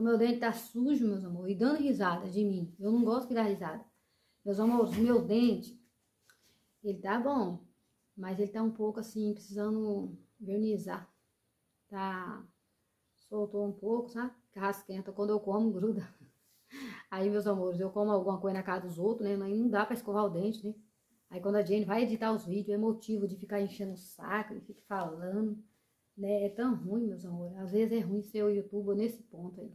o meu dente tá sujo, meus amores, e dando risada de mim. Eu não gosto de dar risada. Meus amores, meu dente, ele tá bom, mas ele tá um pouco assim, precisando vernizar. Tá, soltou um pouco, sabe? Casquenta, quando eu como, gruda. Aí, meus amores, eu como alguma coisa na casa dos outros, né? Não dá pra escovar o dente, né? Aí quando a Jane vai editar os vídeos, é motivo de ficar enchendo o saco, de ficar falando, né? É tão ruim, meus amores. Às vezes é ruim ser o youtuber nesse ponto aí.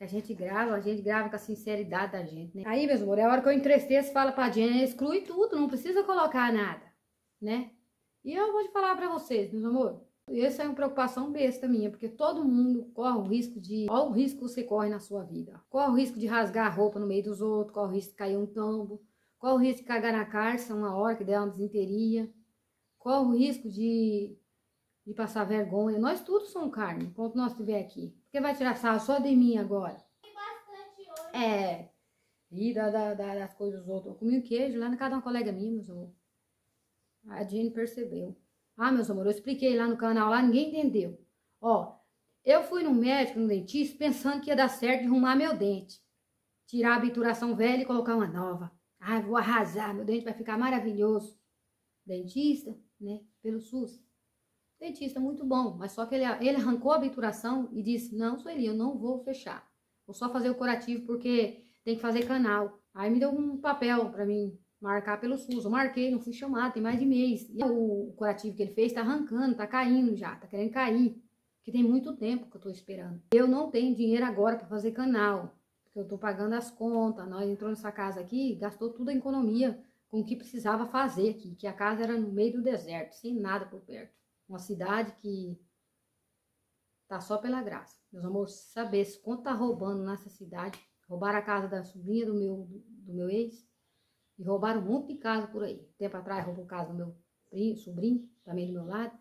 Que a gente grava, a gente grava com a sinceridade da gente, né? Aí, meus amores, é a hora que eu entristeço, fala pra Jane, exclui tudo, não precisa colocar nada, né? E eu vou te falar pra vocês, meus amores. Essa é uma preocupação besta minha, porque todo mundo corre o risco de. Olha o risco que você corre na sua vida. Corre o risco de rasgar a roupa no meio dos outros, corre o risco de cair um tombo, corre o risco de cagar na cárcere uma hora que der uma desinteria, corre o risco de, de passar vergonha. Nós todos somos carne, enquanto nós estiver aqui. Porque vai tirar sarro só de mim agora? Tem bastante hoje. É. E da, da, da- das coisas dos outros. Eu comi um queijo lá na casa de uma colega minha, meus amor. A Jenny percebeu. Ah, meus amor, eu expliquei lá no canal, lá ninguém entendeu. Ó, eu fui no médico, no dentista, pensando que ia dar certo de arrumar meu dente. Tirar a obturação velha e colocar uma nova. Ah, vou arrasar, meu dente vai ficar maravilhoso. Dentista, né, pelo SUS. Dentista muito bom, mas só que ele, ele arrancou a obturação e disse, não, Sueli, eu não vou fechar. Vou só fazer o curativo porque tem que fazer canal. Aí me deu um papel pra mim marcar pelo SUS. Eu marquei, não fui chamada, tem mais de mês. E o curativo que ele fez tá arrancando, tá caindo já, tá querendo cair. Que tem muito tempo que eu tô esperando. Eu não tenho dinheiro agora pra fazer canal. Porque eu tô pagando as contas. Nós entrou nessa casa aqui, gastou tudo a economia com o que precisava fazer aqui. Que a casa era no meio do deserto, sem nada por perto. Uma cidade que tá só pela graça. Meus amores, se sabesse quanto tá roubando nessa cidade, roubaram a casa da sobrinha do meu, do meu ex e roubaram um monte de casa por aí. Tempo atrás roubou casa do meu primo, sobrinho, também do meu lado.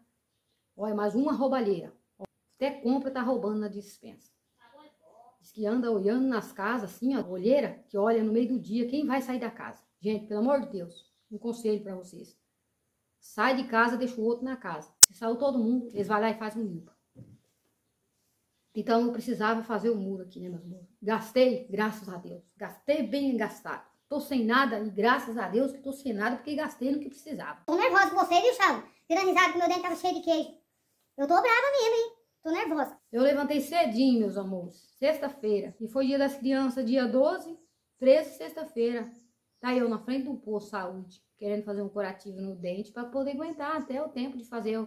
Olha, mais uma roubalheira. Até compra tá roubando na dispensa. Diz que anda olhando nas casas, assim, ó, olheira, que olha no meio do dia quem vai sair da casa. Gente, pelo amor de Deus, um conselho pra vocês. Sai de casa, deixa o outro na casa. Se saiu todo mundo, eles vão lá e fazem um limpa. Então eu precisava fazer o muro aqui, né, meus amores? Gastei, graças a Deus. Gastei bem gastado. Tô sem nada e graças a Deus que tô sem nada porque gastei no que precisava. Tô nervosa com você, viu, Chavo? Tirando risada que meu dente tava cheio de queijo. Eu tô brava mesmo, hein? Tô nervosa. Eu levantei cedinho, meus amores, sexta-feira. E foi dia das crianças, dia 12, 13, sexta-feira. Tá eu na frente do posto saúde, querendo fazer um curativo no dente para poder aguentar até o tempo de fazer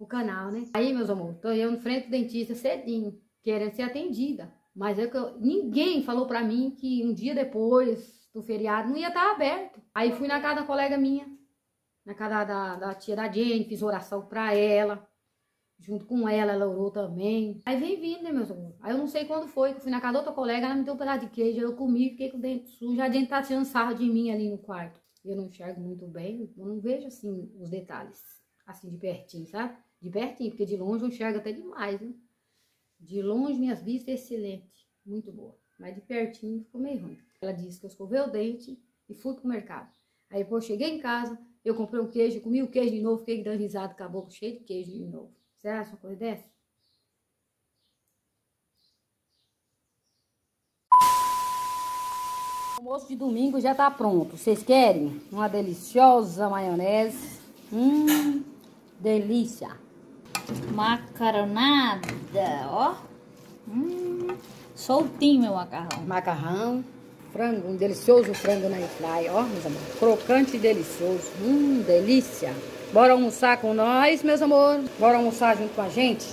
o, canal, né? Aí, meus amores, tô eu na frente do dentista cedinho, querendo ser atendida. Mas é eu- ninguém falou pra mim que um dia depois do feriado não ia estar aberto. Aí fui na casa da colega minha, na casa da, da tia da Jane, fiz oração pra ela. Junto com ela, ela orou também. Aí vem vindo, né, meus amores? Aí eu não sei quando foi, que eu fui na casa da outra colega, ela me deu um pedaço de queijo, eu comi, fiquei com o dente sujo. A gente tá tirando sarro de mim ali no quarto. Eu não enxergo muito bem, eu não vejo, assim, os detalhes, assim, de pertinho, sabe? De pertinho, porque de longe eu enxergo até demais, né? De longe, minhas vistas é excelente, muito boa. Mas de pertinho ficou meio ruim. Ela disse que eu escovei o dente e fui pro mercado. Aí depois cheguei em casa, eu comprei um queijo, comi o queijo de novo, fiquei dando risada com a boca cheia de queijo de novo. Você acha uma coisa dessa? O almoço de domingo já tá pronto. Vocês querem? Uma deliciosa maionese. Hum, delícia. Macaronada, ó. Hum, soltinho meu macarrão. Macarrão, frango, um delicioso frango na airfry, ó, meus amores. Crocante e delicioso. Hum, delícia. Bora almoçar com nós, meus amores? Bora almoçar junto com a gente?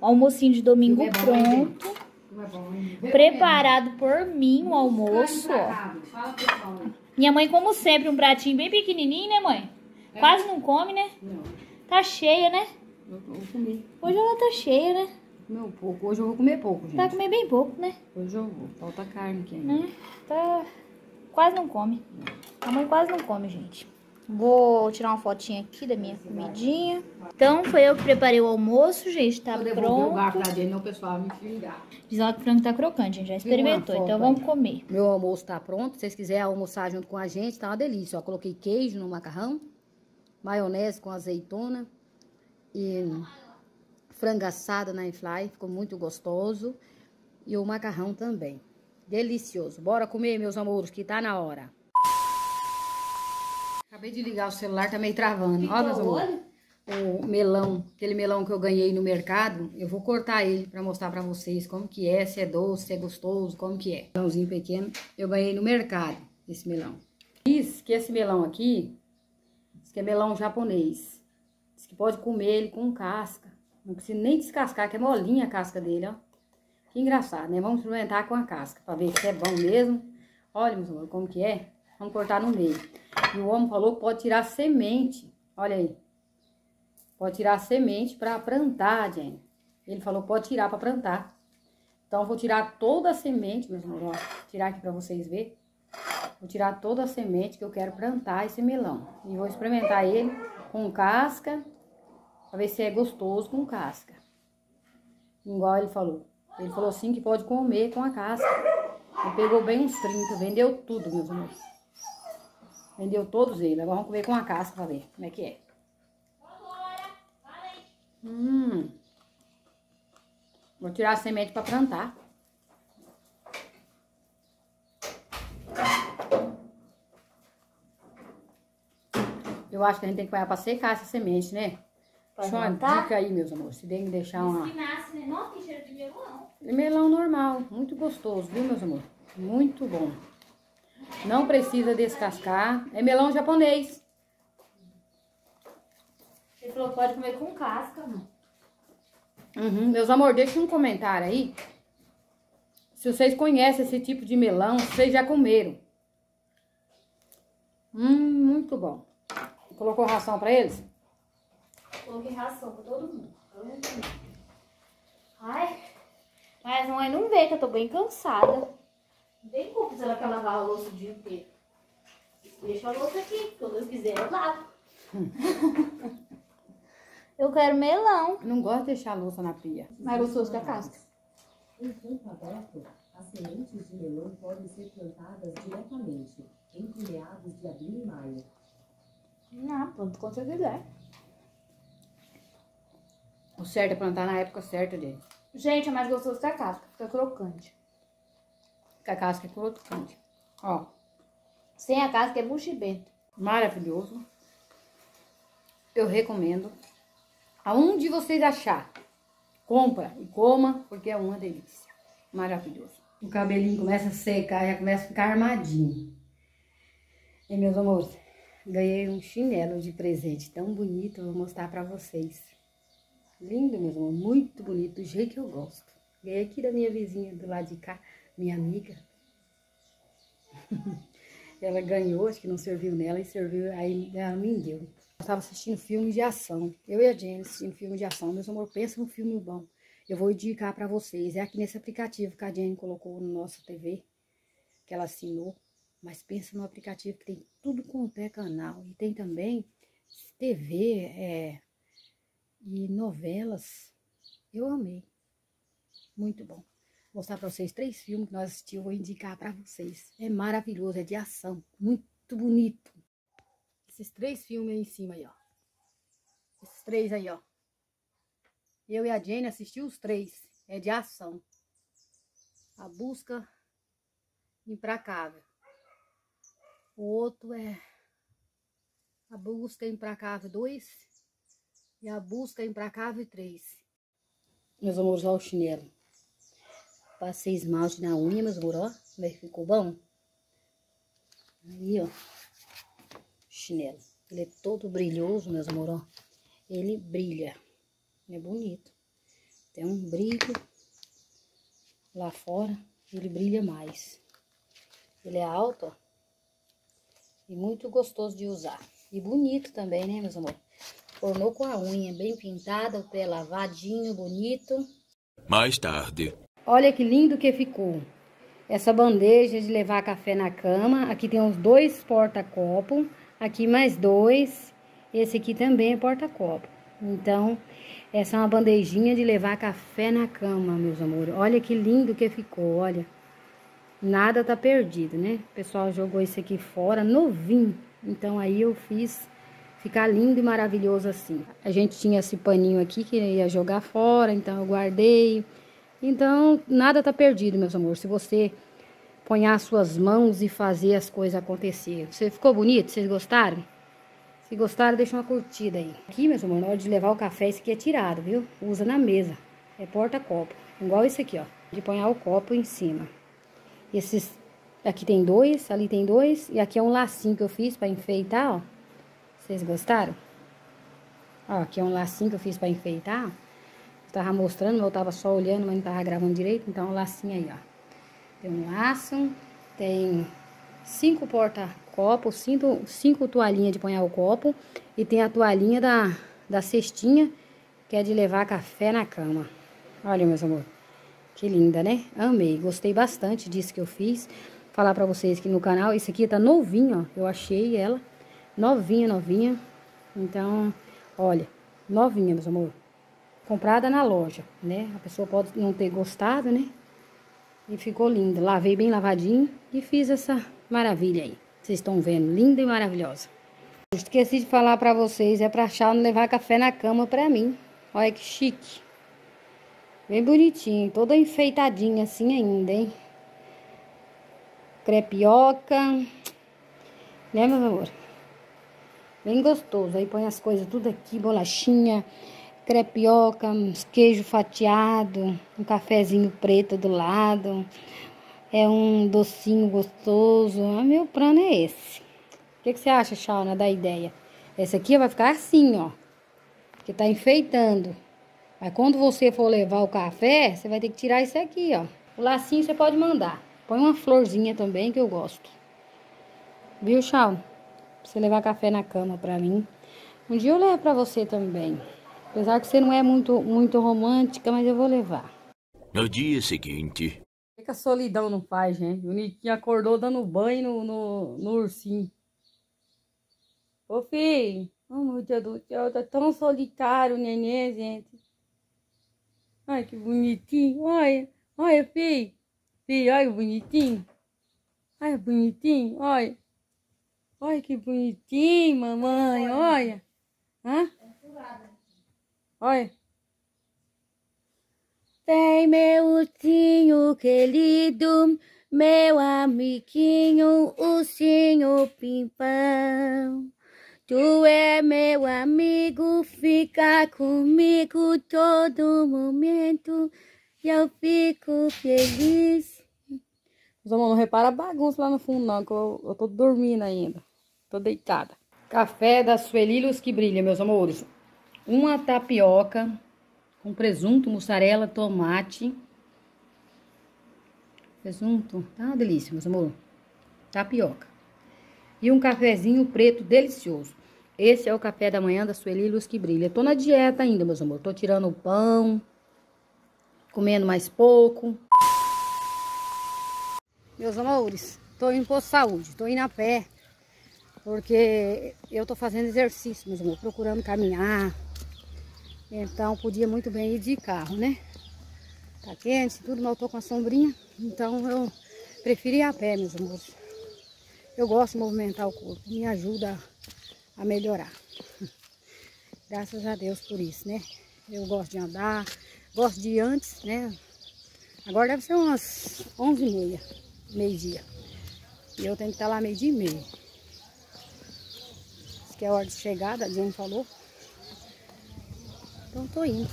Almocinho de domingo é pronto. Não é bom? Preparado por mim o almoço? Minha mãe, como sempre, um pratinho bem pequenininho, né, mãe? Quase não come, né? Não, Tá cheia, né? Eu vou comer. Hoje ela tá cheia, né? Um pouco. Hoje eu vou comer pouco, gente. Tá comer bem pouco, né? Hoje eu vou. Falta carne aqui ainda. né? Tá. Quase não come. A mãe quase não come, gente. Vou tirar uma fotinha aqui da minha comidinha. Então, foi eu que preparei o almoço, gente. Tá Vou devolver o pronto. garfo Jenny, não o pessoal me xingar. Diz ela que o frango tá crocante, gente. Já experimentou. Então, aí. vamos comer. Meu almoço tá pronto. Se vocês quiserem almoçar junto com a gente, tá uma delícia. Ó, coloquei queijo no macarrão, maionese com azeitona e frango assado na airfry. Ficou muito gostoso. E o macarrão também. Delicioso. Bora comer, meus amores, que tá na hora. Acabei de ligar o celular, tá meio travando. Ó, meus amores. O melão, aquele melão que eu ganhei no mercado, eu vou cortar ele pra mostrar pra vocês como que é, se é doce, se é gostoso, como que é. Melãozinho pequeno, eu ganhei no mercado, esse melão. Diz que esse melão aqui, diz que é melão japonês. Que pode comer ele com casca. Não precisa nem descascar, que é molinha a casca dele, ó. Que engraçado, né? Vamos experimentar com a casca, pra ver se é bom mesmo. Olha, meus amores, como que é. Vamos cortar no meio. E o homem falou que pode tirar semente. Olha aí. Pode tirar semente pra plantar, gente. Ele falou pode tirar pra plantar. Então, vou tirar toda a semente, meus amores, ó. Tirar aqui pra vocês verem. Vou tirar toda a semente que eu quero plantar esse melão. E vou experimentar ele com casca, pra ver se é gostoso com casca. Igual ele falou. Ele falou assim que pode comer com a casca. Ele pegou bem uns 30, vendeu tudo, meus amores. Vendeu todos eles. Agora vamos comer com a casca pra ver como é que é. Hum. Vou tirar a semente pra plantar. Eu acho que a gente tem que parar pra secar essa semente, né? Uma plantar? dica aí, meus amores. Se tem que deixar uma... Né? Tem cheiro de melão. Melão normal, muito gostoso, viu, meus amores? Muito bom. Não precisa descascar. É melão japonês. Ele falou que pode comer com casca, não. Uhum. Meus amores, deixa um comentário aí. Se vocês conhecem esse tipo de melão, vocês já comeram. Hum, muito bom. Colocou ração pra eles? Coloquei ração pra todo mundo. Todo mundo comer. Ai, mas a mãe não vê que eu tô bem cansada. Não tem culpa se ela quer lavar a louça o dia inteiro. Deixa a louça aqui, quando eu quiser eu lavo. eu quero melão. Não gosto de deixar a louça na pia. Mais gostoso que a casca. Em campo aberto, as sementes de melão podem ser plantadas diretamente, entre meados de abril e maio. Não, pronto, quando você quiser. O certo é plantar na época certa, gente. Gente, é mais gostoso que a casca, fica crocante. Com a casca é crocante. Ó, Sem a casca é buchibento. maravilhoso. Eu recomendo. Aonde vocês achar, compra e coma, porque é uma delícia. Maravilhoso. O cabelinho começa a secar, já começa a ficar armadinho. E meus amores, ganhei um chinelo de presente tão bonito, vou mostrar pra vocês. Lindo, meus amores, muito bonito, do jeito que eu gosto. Ganhei aqui da minha vizinha do lado de cá, minha amiga. Ela ganhou, acho que não serviu nela e serviu, aí ela me deu. Eu estava assistindo filme de ação. Eu e a Jenny assistindo filme de ação. Meus amor, pensa num filme bom. Eu vou indicar para vocês. É aqui nesse aplicativo que a Jenny colocou no nossa TV, que ela assinou. Mas pensa no aplicativo que tem tudo quanto é canal. E tem também TV é, e novelas. Eu amei. Muito bom. Vou mostrar para vocês três filmes que nós assistimos. Vou indicar para vocês. É maravilhoso, é de ação. Muito bonito. Esses três filmes aí em cima aí, ó. Esses três aí, ó. Eu e a Jenny assistimos os três. É de ação. A busca implacável. O outro é a busca implacável 2 e a busca implacável 3. Meus amores, olha o chinelo. Passei esmalte na unha, meus amores, ó. Como é ficou bom? Aí, ó. Chinelo. Ele é todo brilhoso, meus amores, ó. Ele brilha. É bonito. Tem um brilho lá fora. Ele brilha mais. Ele é alto, ó. E muito gostoso de usar. E bonito também, né, meus amores? Formou com a unha bem pintada, o pé lavadinho, bonito. Mais tarde. Olha que lindo que ficou. Essa bandeja de levar café na cama. Aqui tem os dois porta-copo. Aqui mais dois. Esse aqui também é porta-copo. Então, essa é uma bandejinha de levar café na cama, meus amores. Olha que lindo que ficou, olha. Nada tá perdido, né? O pessoal jogou esse aqui fora, novinho. Então, aí eu fiz ficar lindo e maravilhoso assim. A gente tinha esse paninho aqui que ia jogar fora, então eu guardei. Então, nada tá perdido, meus amores. Se você as suas mãos e fazer as coisas acontecer. Você ficou bonito? Vocês gostaram? Se gostaram, deixa uma curtida aí. Aqui, meus amores, na hora de levar o café, esse aqui é tirado, viu? Usa na mesa. É porta-copo. Igual esse aqui, ó. De pôr o copo em cima. Esses aqui tem dois, ali tem dois. E aqui é um lacinho que eu fiz pra enfeitar, ó. Vocês gostaram? Ó, aqui é um lacinho que eu fiz pra enfeitar. Eu tava mostrando, mas eu tava só olhando, mas não tava gravando direito. Então, é um lacinho aí, ó. Tem um laço, tem cinco porta-copos, cinco, cinco toalhinhas de ponhar o copo. E tem a toalhinha da, da cestinha, que é de levar café na cama. Olha, meus amores. Que linda, né? Amei, gostei bastante disso que eu fiz. Falar pra vocês que no canal, esse aqui tá novinho, ó. Eu achei ela novinha, novinha. Então, olha, novinha, meus amores. Comprada na loja, né? A pessoa pode não ter gostado, né? E ficou linda. Lavei bem lavadinho e fiz essa maravilha aí. Vocês estão vendo, linda e maravilhosa. Esqueci de falar pra vocês, é pra Chá não levar café na cama pra mim. Olha que chique. Bem bonitinho, toda enfeitadinha assim ainda, hein? Crepioca. Né, meu amor? Bem gostoso. Aí põe as coisas tudo aqui, bolachinha, crepioca, queijo fatiado, um cafezinho preto do lado. É um docinho gostoso. O meu plano é esse. O que, que você acha, Shauna, da ideia? Esse aqui vai ficar assim, ó. Que tá enfeitando. Mas quando você for levar o café, você vai ter que tirar isso aqui, ó. O lacinho você pode mandar. Põe uma florzinha também, que eu gosto. Viu, Shauna? Pra você levar café na cama pra mim. Um dia eu levo pra você também. Apesar que você não é muito, muito romântica, mas eu vou levar. No dia seguinte, O que, a solidão não faz, gente? O Niquinho acordou dando banho no, no, no ursinho. Ô, filho. Oh, meu Deus do céu, tá tão solitário o neném, gente. Ai, que bonitinho. Olha, olha, filho. Filho, olha que bonitinho. Olha, bonitinho, olha. Olha que bonitinho, mamãe, olha. Hã? Olha. Tem meu ursinho querido, meu amiguinho, ursinho pimpão. Tu é meu amigo, fica comigo todo momento e eu fico feliz. Os amor, não repara a bagunça lá no fundo não, que eu, eu tô dormindo ainda. Tô deitada. Café da Sueli Luz que brilha, meus amores. Uma tapioca com presunto, mussarela, tomate. Presunto, tá uma delícia, meus amor. Tapioca. E um cafezinho preto delicioso. Esse é o café da manhã da Sueli Luz que brilha. Tô na dieta ainda, meus amor. Tô tirando o pão, comendo mais pouco. Meus amores, tô indo por saúde, tô indo a pé. Porque eu tô fazendo exercício, meus procurando caminhar. Então podia muito bem ir de carro, né? Tá quente, tudo, mas eu tô com a sombrinha. Então eu preferi ir a pé, meus amores. Eu gosto de movimentar o corpo, me ajuda a melhorar. Graças a Deus por isso, né? Eu gosto de andar, gosto de ir antes, né? Agora deve ser umas 11 e meia, meio-dia. E eu tenho que estar lá meio-dia e meio. Que é a hora de chegada, a Jane falou. Então tô indo.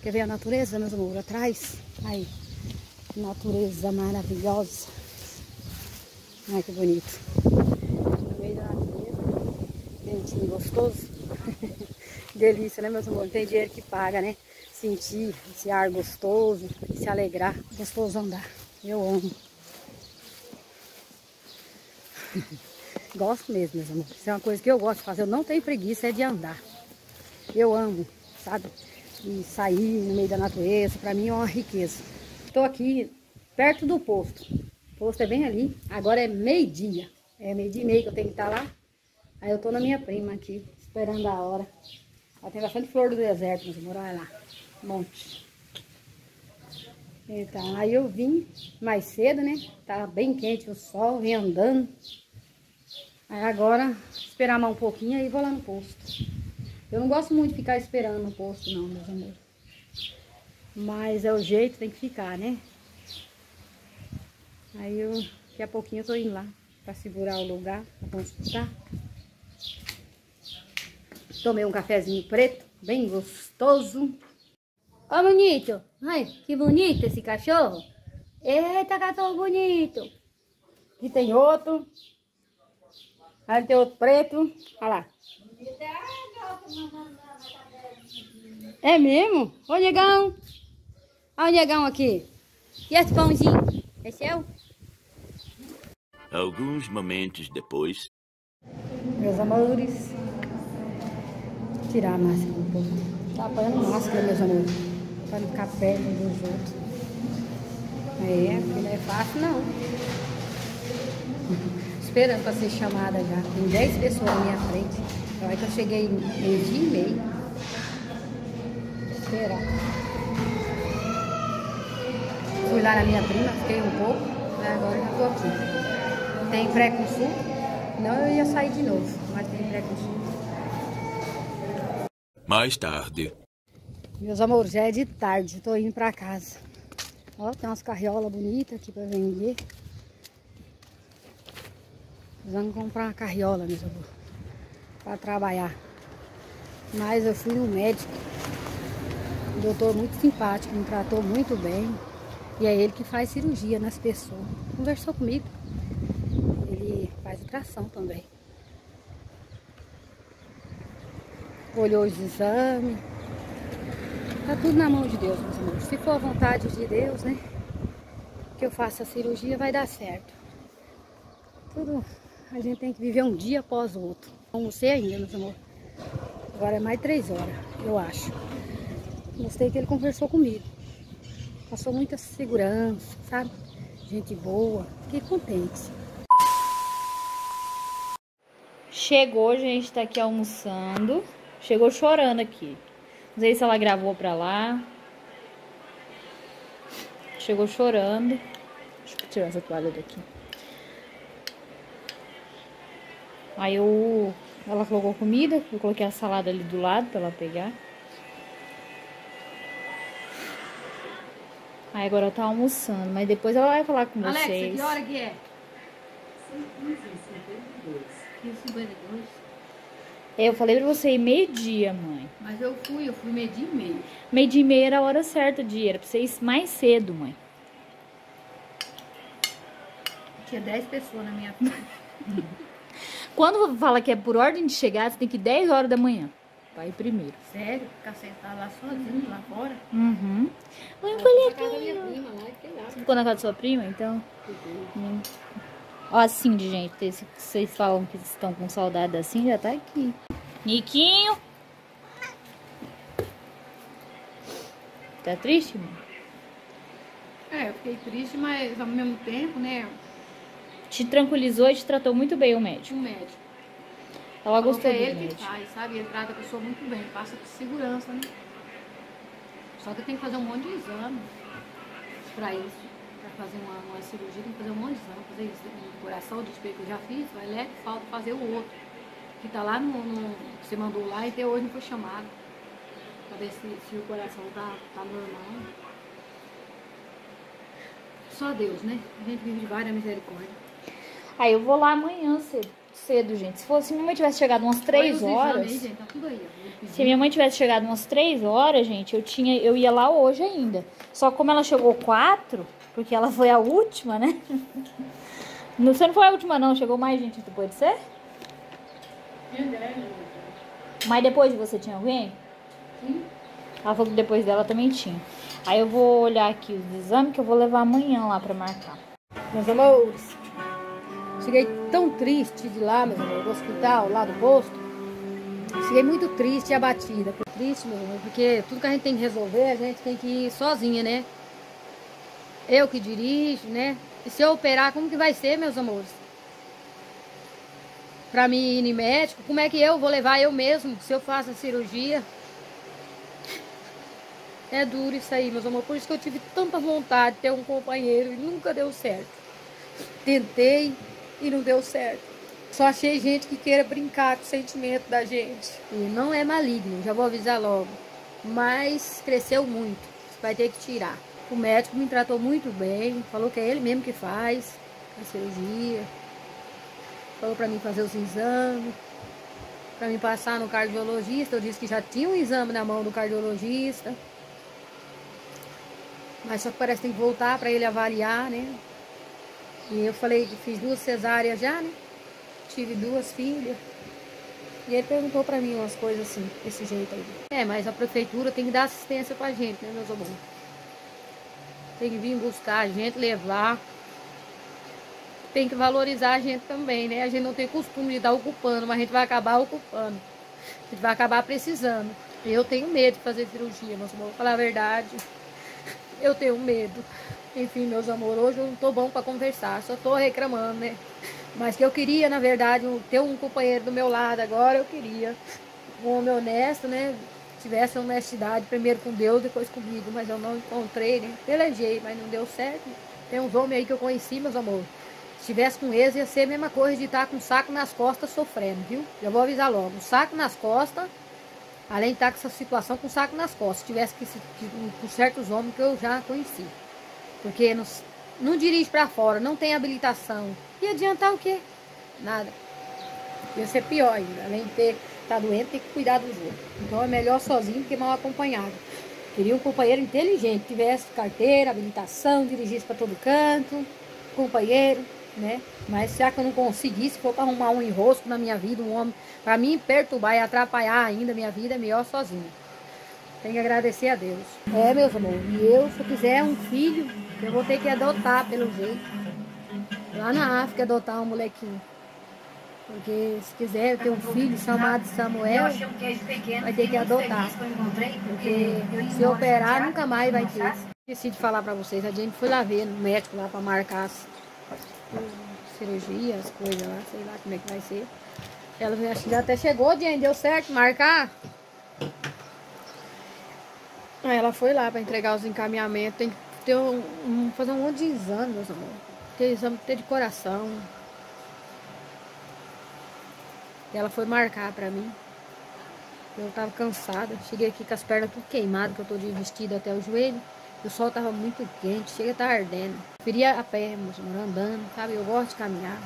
Quer ver a natureza, meus amores, atrás? Aí, natureza maravilhosa. Ai, que bonito. No meio da natureza, ventinho gostoso. Delícia, né, meus amores? Tem dinheiro que paga, né? Sentir esse ar gostoso, se alegrar. Gostoso andar. Eu amo. gosto mesmo, meus amores. Isso é uma coisa que eu gosto de fazer. Eu não tenho preguiça, é de andar. Eu amo, sabe? E sair no meio da natureza, pra mim é uma riqueza. Estou aqui perto do posto. O posto é bem ali. Agora é meio-dia. É meio-dia e meio que eu tenho que estar lá. Aí eu tô na minha prima aqui, esperando a hora. Ela tem bastante flor do deserto, meus amores. Olha lá. Um monte. Então, aí eu vim mais cedo, né? Tava bem quente o sol, vim andando. Aí agora, esperar mais um pouquinho aí vou lá no posto. Eu não gosto muito de ficar esperando no posto não, meus amores. Mas é o jeito, tem que ficar, né? Aí eu, daqui a pouquinho eu tô indo lá pra segurar o lugar, pra consultar. Tomei um cafezinho preto, bem gostoso. Ó, bonito. Ai, que bonito esse cachorro. Eita, cachorro bonito. Aqui tem outro. Aí tem outro preto. Olha lá. É mesmo? Ô, negão. Olha o negão aqui. E esse pãozinho? É seu? Alguns momentos depois. Meus amores. Tirar a máscara um pouco. Tá apanhando máscara, meus amores. Pra não ficar perto dos outros. É, porque não é fácil não. Esperando pra ser chamada já. Tem 10 pessoas na minha frente. Então é que eu cheguei meio dia e meio. Esperar. Fui lá na minha prima, fiquei um pouco. né, Agora já tô aqui. Tem pré-consulta. Não, eu ia sair de novo, mas tem pré-consulta. Mais tarde. Meus amores, já é de tarde, tô indo pra casa. Ó, tem umas carriolas bonitas aqui pra vender. Precisando comprar uma carriola, meus amores, pra trabalhar. Mas eu fui no médico. Um doutor muito simpático, me tratou muito bem. E é ele que faz cirurgia nas pessoas. Conversou comigo. Ele faz ultrassom também. Olhou os exames. Tá tudo na mão de Deus, meus amores. Se for a vontade de Deus, né? Que eu faça a cirurgia, vai dar certo. Tudo. A gente tem que viver um dia após o outro. Sei ainda, meus amores. Agora é mais três horas, eu acho. Gostei que ele conversou comigo. Passou muita segurança, sabe? Gente boa. Fiquei contente. Chegou, gente, tá aqui almoçando. Chegou chorando aqui. Não sei se ela gravou pra lá. Chegou chorando. Deixa eu tirar essa toalha daqui. Aí eu. Ela colocou comida. Eu coloquei a salada ali do lado pra ela pegar. Aí agora ela tá almoçando. Mas depois ela vai falar com vocês. que hora que é? 15h52. Eu falei pra você ir meio-dia, mãe. Mas eu fui, eu fui meio dia e meio. Meio-dia e meia era a hora certa de ir. Era pra você ir mais cedo, mãe. Tinha 10 pessoas na minha frente. Quando fala que é por ordem de chegada, você tem que ir 10 horas da manhã. Vai ir primeiro. Sério? Ficar sentado lá sozinho, lá fora? Uhum. Mãe, Na colher casa da minha prima lá, e fiquei lá. Você ficou na casa da sua prima, então? Hum. Ó, a Cindy, gente. esse- Vocês falam que estão com saudade da Cindy, já tá aqui. Niquinho. Tá triste, mãe? É, eu fiquei triste, mas ao mesmo tempo, né? Te tranquilizou e te tratou muito bem o médico. Um médico. Ela Falou gostou que é ele que médico. faz, sabe? Ele trata a pessoa muito bem, passa com segurança, né? Só que tem que fazer um monte de exame pra isso. Pra fazer uma, uma cirurgia, tem que fazer um monte de exame. Fazer isso no coração, de espelho que eu já fiz, vai leve, falta fazer o outro. Que tá lá no, no- Você mandou lá e até hoje não foi chamado. Pra ver se, se o coração tá, tá normal. Só Deus, né? A gente vive de várias misericórdia. Aí eu vou lá amanhã cedo, cedo, gente. Se fosse, se minha mãe tivesse chegado umas Olha 3 os exames horas. Gente, tá aí. Se minha mãe tivesse chegado umas 3 horas, gente, eu tinha, eu ia lá hoje ainda. Só que como ela chegou 4, porque ela foi a última, né? Não, você não foi a última, não. Chegou mais gente depois de você? Mas depois de você tinha alguém? Sim. Ela falou que depois dela também tinha. Aí eu vou olhar aqui os exames que eu vou levar amanhã lá pra marcar. Meus amores, cheguei tão triste de lá, meus amores, do hospital, lá do posto. Cheguei muito triste e abatida. Triste, meu amor, porque tudo que a gente tem que resolver, a gente tem que ir sozinha, né? Eu que dirijo, né? E se eu operar, como que vai ser, meus amores? Pra mim ir médico, como é que eu vou levar eu mesmo se eu faço a cirurgia? É duro isso aí, meus amores. Por isso que eu tive tanta vontade de ter um companheiro e nunca deu certo. Tentei e não deu certo. Só achei gente que queira brincar com o sentimento da gente. E não é maligno, já vou avisar logo. Mas cresceu muito. vai ter que tirar. O médico me tratou muito bem, falou que é ele mesmo que faz a cirurgia. Falou para mim fazer os exames, para me passar no cardiologista. Eu disse que já tinha um exame na mão do cardiologista. Mas só que parece que tem que voltar para ele avaliar, né? E eu falei que fiz duas cesáreas já, né? Tive duas filhas. E ele perguntou pra mim umas coisas assim, desse jeito aí. É, mas a prefeitura tem que dar assistência pra gente, né, meus amores? Tem que vir buscar a gente, levar. Tem que valorizar a gente também, né? A gente não tem costume de estar ocupando, mas a gente vai acabar ocupando. A gente vai acabar precisando. Eu tenho medo de fazer cirurgia, meus. Vou falar a verdade. Eu tenho medo. Enfim, meus amores, hoje eu não tô bom para conversar, só tô reclamando, né? Mas que eu queria, na verdade, ter um companheiro do meu lado agora, eu queria. Um homem honesto, né? Tivesse honestidade, primeiro com Deus, depois comigo, mas eu não encontrei, né? Pelejei, mas não deu certo. Tem uns homens aí que eu conheci, meus amores. Se tivesse com eles, ia ser a mesma coisa de estar com um saco nas costas sofrendo, viu? Já vou avisar logo. Um saco nas costas, além de estar com essa situação com um saco nas costas. Se tivesse com certos homens que eu já conheci. Porque não, não dirige para fora, não tem habilitação. E adiantar o quê? Nada. Ia ser pior ainda. Além de ter tá doente, tem que cuidar dos outros. Então é melhor sozinho que mal acompanhado. Queria um companheiro inteligente, tivesse carteira, habilitação, dirigisse para todo canto, companheiro, né? Mas já que eu não conseguisse, se for para arrumar um enrosco na minha vida, um homem, para mim perturbar e atrapalhar ainda a minha vida, é melhor sozinho. Tem que agradecer a Deus. É, meus amores, e eu, se eu quiser um filho, eu vou ter que adotar, pelo jeito. Lá na África, adotar um molequinho. Porque se quiser ter um filho chamado Samuel, vai ter que adotar. Porque se operar, nunca mais vai ter. Esqueci de falar pra vocês, a gente foi lá ver no médico lá pra marcar as, as cirurgias, as coisas lá, sei lá como é que vai ser. Ela acho que já até chegou, gente, deu certo marcar. Aí ela foi lá pra entregar os encaminhamentos, tem que ter um, fazer um monte de exame, meus amores. Ter exame ter de coração. E ela foi marcar pra mim. Eu tava cansada. Cheguei aqui com as pernas tudo queimadas, que eu tô de vestido até o joelho. O sol tava muito quente, chega a tá ardendo. Preferia a pé, meus amores, andando, sabe? Eu gosto de caminhar.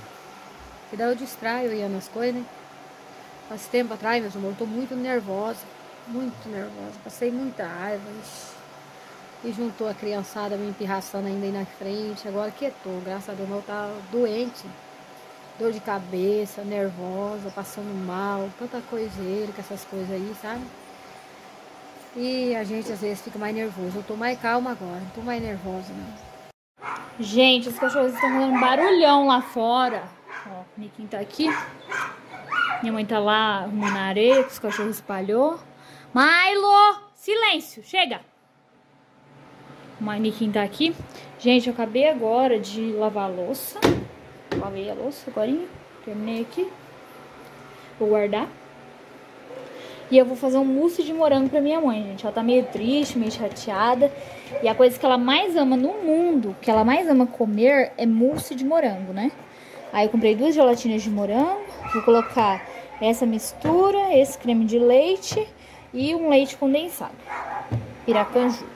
E daí eu distraio ia nas coisas, né? Faz tempo atrás, meus amores, eu tô muito nervosa. Muito nervosa. Passei muita raiva. Ixi. E juntou a criançada me empirraçando ainda aí na frente. Agora quietou, graças a Deus, eu tava doente. Dor de cabeça, nervosa, passando mal, tanta coiseira com essas coisas aí, sabe? E a gente às vezes fica mais nervoso. Eu tô mais calma agora, não tô mais nervosa, não. Gente, os cachorros estão fazendo barulhão lá fora. Ó, o Niquinho tá aqui. Minha mãe tá lá arrumando areia que os cachorros espalhou. Milo! Silêncio! Chega! O Niquinho tá aqui. Gente, eu acabei agora de lavar a louça. Lavei a louça agora. Terminei aqui. Vou guardar. E eu vou fazer um mousse de morango pra minha mãe, gente. Ela tá meio triste, meio chateada. E a coisa que ela mais ama no mundo, que ela mais ama comer, é mousse de morango, né? Aí eu comprei duas gelatinas de morango. Vou colocar essa mistura, esse creme de leite e um leite condensado. Piracanjuba.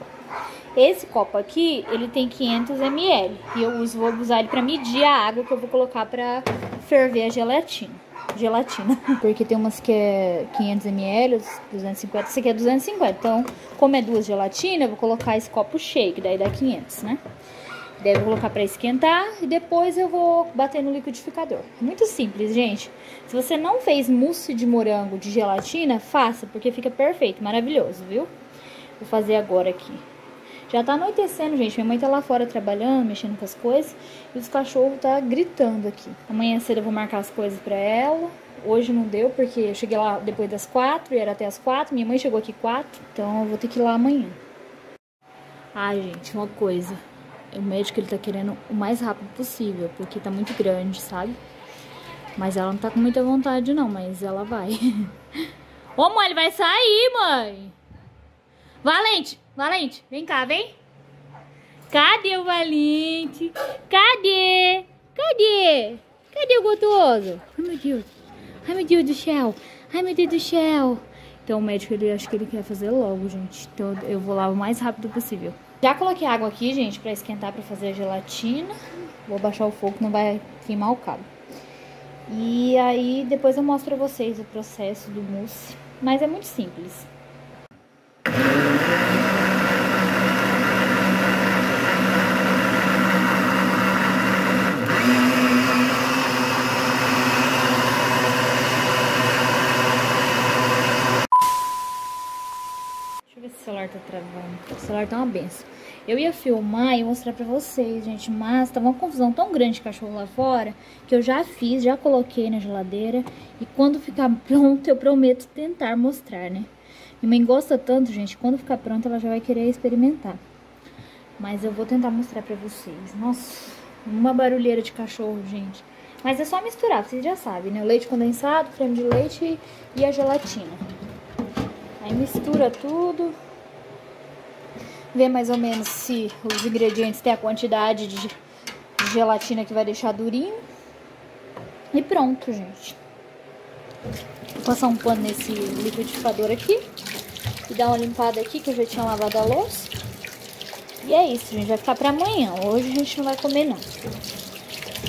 Esse copo aqui, ele tem 500 ml. E eu uso, vou usar ele pra medir a água que eu vou colocar pra ferver a gelatina. Gelatina. Porque tem umas que é 500 ml, 250. Esse aqui é 250. Então, como é duas gelatinas, eu vou colocar esse copo cheio, que daí dá 500, né? Daí eu vou colocar pra esquentar e depois eu vou bater no liquidificador. Muito simples, gente. Se você não fez mousse de morango de gelatina, faça, porque fica perfeito, maravilhoso, viu? Vou fazer agora aqui. Já tá anoitecendo, gente. Minha mãe tá lá fora trabalhando, mexendo com as coisas. E os cachorros tá gritando aqui. Amanhã cedo eu vou marcar as coisas pra ela. Hoje não deu, porque eu cheguei lá depois das quatro e era até as quatro. Minha mãe chegou aqui quatro, então eu vou ter que ir lá amanhã. Ai, gente, uma coisa. O médico ele tá querendo o mais rápido possível, porque tá muito grande, sabe? Mas ela não tá com muita vontade, não, mas ela vai. Ô, mãe, ele vai sair, mãe! Valente, Valente, vem cá, vem. Cadê o Valente? Cadê? Cadê? Cadê o gostoso? Ai, meu Deus. Ai, meu Deus do céu. Ai, meu Deus do céu. Então o médico, ele acho que ele quer fazer logo, gente. Então eu vou lá o mais rápido possível. Já coloquei água aqui, gente, pra esquentar pra fazer a gelatina. Vou baixar o fogo, não vai queimar o cabo. E aí depois eu mostro pra vocês o processo do mousse. Mas é muito simples. Deixa eu ver se o celular tá travando. O celular tá uma benção. Eu ia filmar e mostrar pra vocês, gente, mas tava uma confusão tão grande de cachorro lá fora que eu já fiz, já coloquei na geladeira e quando ficar pronto eu prometo tentar mostrar, né? Minha mãe gosta tanto, gente, quando ficar pronto ela já vai querer experimentar. Mas eu vou tentar mostrar pra vocês. Nossa, uma barulheira de cachorro, gente. Mas é só misturar, vocês já sabem, né? O leite condensado, creme de leite e a gelatina. Aí mistura tudo. Vê mais ou menos se os ingredientes têm a quantidade de gelatina que vai deixar durinho. E pronto, gente. Vou passar um pano nesse liquidificador aqui. E dar uma limpada aqui, que eu já tinha lavado a louça. E é isso, gente. Vai ficar pra amanhã. Hoje a gente não vai comer, não.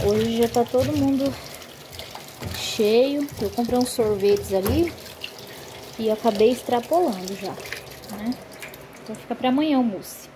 Hoje já tá todo mundo cheio. Eu comprei uns sorvetes ali. E acabei extrapolando já, né? Então fica pra amanhã o mousse.